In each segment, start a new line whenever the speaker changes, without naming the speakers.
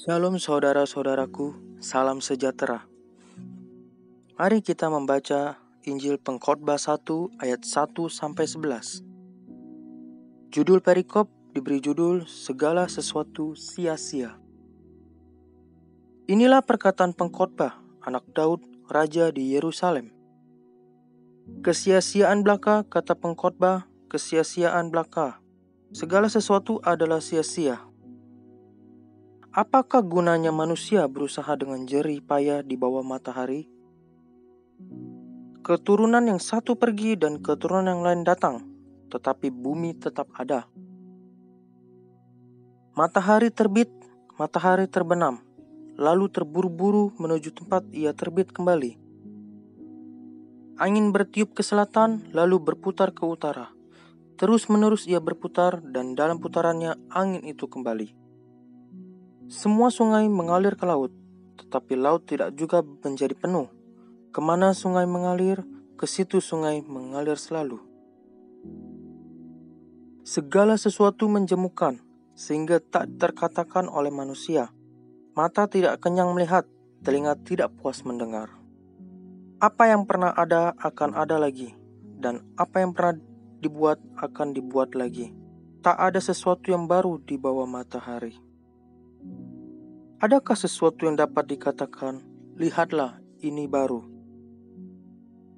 Shalom saudara-saudaraku, salam sejahtera. Mari kita membaca Injil Pengkhotbah 1 ayat 1 sampai 11. Judul perikop diberi judul Segala sesuatu sia-sia. Inilah perkataan pengkhotbah anak Daud, raja di Yerusalem. Kesia-siaan belaka, kata pengkhotbah, kesia-siaan belaka. Segala sesuatu adalah sia-sia Apakah gunanya manusia berusaha dengan jerih payah di bawah matahari? Keturunan yang satu pergi dan keturunan yang lain datang, tetapi bumi tetap ada. Matahari terbit, matahari terbenam, lalu terburu-buru menuju tempat ia terbit kembali. Angin bertiup ke selatan, lalu berputar ke utara. Terus-menerus ia berputar, dan dalam putarannya angin itu kembali. Semua sungai mengalir ke laut, tetapi laut tidak juga menjadi penuh. Ke mana sungai mengalir, ke situ sungai mengalir selalu. Segala sesuatu menjemukan, sehingga tak terkatakan oleh manusia. Mata tidak kenyang melihat, telinga tidak puas mendengar. Apa yang pernah ada akan ada lagi, dan apa yang pernah dibuat akan dibuat lagi. Tak ada sesuatu yang baru di bawah matahari. Adakah sesuatu yang dapat dikatakan, "Lihatlah, ini baru"?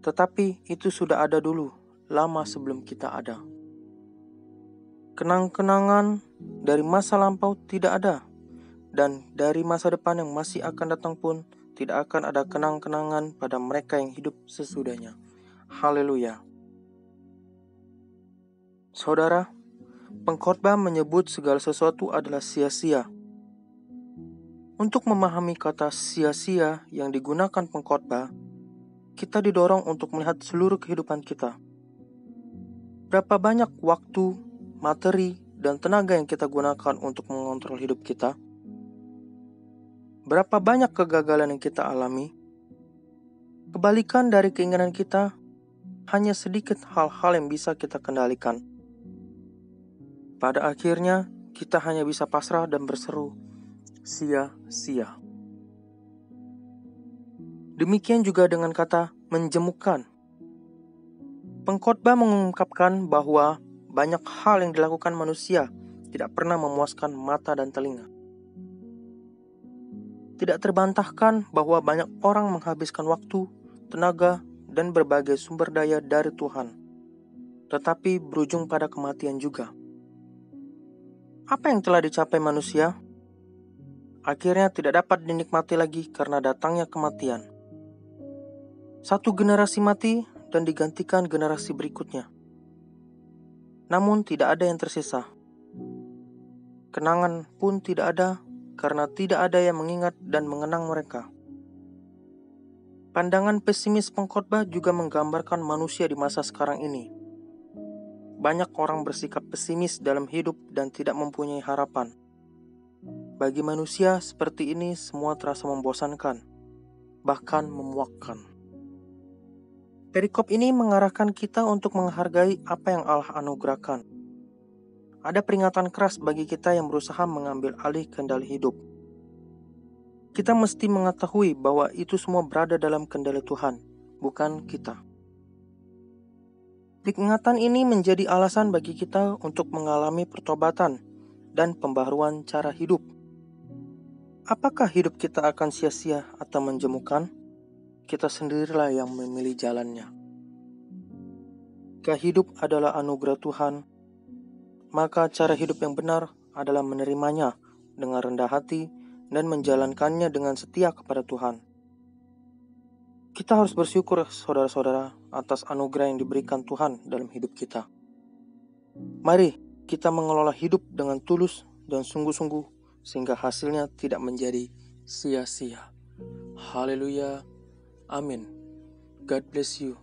Tetapi itu sudah ada dulu, lama sebelum kita ada. Kenang-kenangan dari masa lampau tidak ada, dan dari masa depan yang masih akan datang pun tidak akan ada kenang-kenangan pada mereka yang hidup sesudahnya. Haleluya! Saudara, pengkhotbah menyebut segala sesuatu adalah sia-sia untuk memahami kata sia-sia yang digunakan pengkhotbah, kita didorong untuk melihat seluruh kehidupan kita. Berapa banyak waktu, materi, dan tenaga yang kita gunakan untuk mengontrol hidup kita? Berapa banyak kegagalan yang kita alami? Kebalikan dari keinginan kita, hanya sedikit hal-hal yang bisa kita kendalikan. Pada akhirnya, kita hanya bisa pasrah dan berseru, sia-sia. Demikian juga dengan kata menjemukan. Pengkhotbah mengungkapkan bahwa banyak hal yang dilakukan manusia tidak pernah memuaskan mata dan telinga. Tidak terbantahkan bahwa banyak orang menghabiskan waktu, tenaga, dan berbagai sumber daya dari Tuhan, tetapi berujung pada kematian juga. Apa yang telah dicapai manusia? Akhirnya tidak dapat dinikmati lagi karena datangnya kematian. Satu generasi mati dan digantikan generasi berikutnya. Namun tidak ada yang tersisa. Kenangan pun tidak ada karena tidak ada yang mengingat dan mengenang mereka. Pandangan pesimis pengkhotbah juga menggambarkan manusia di masa sekarang ini. Banyak orang bersikap pesimis dalam hidup dan tidak mempunyai harapan. Bagi manusia seperti ini semua terasa membosankan, bahkan memuakkan. Perikop ini mengarahkan kita untuk menghargai apa yang Allah anugerahkan. Ada peringatan keras bagi kita yang berusaha mengambil alih kendali hidup. Kita mesti mengetahui bahwa itu semua berada dalam kendali Tuhan, bukan kita. Peringatan ini menjadi alasan bagi kita untuk mengalami pertobatan dan pembaharuan cara hidup. Apakah hidup kita akan sia-sia atau menjemukan? Kita sendirilah yang memilih jalannya. Jika hidup adalah anugerah Tuhan, maka cara hidup yang benar adalah menerimanya dengan rendah hati dan menjalankannya dengan setia kepada Tuhan. Kita harus bersyukur, saudara-saudara, atas anugerah yang diberikan Tuhan dalam hidup kita. Mari kita mengelola hidup dengan tulus dan sungguh-sungguh sehingga hasilnya tidak menjadi sia-sia. Haleluya. Amin. God bless you.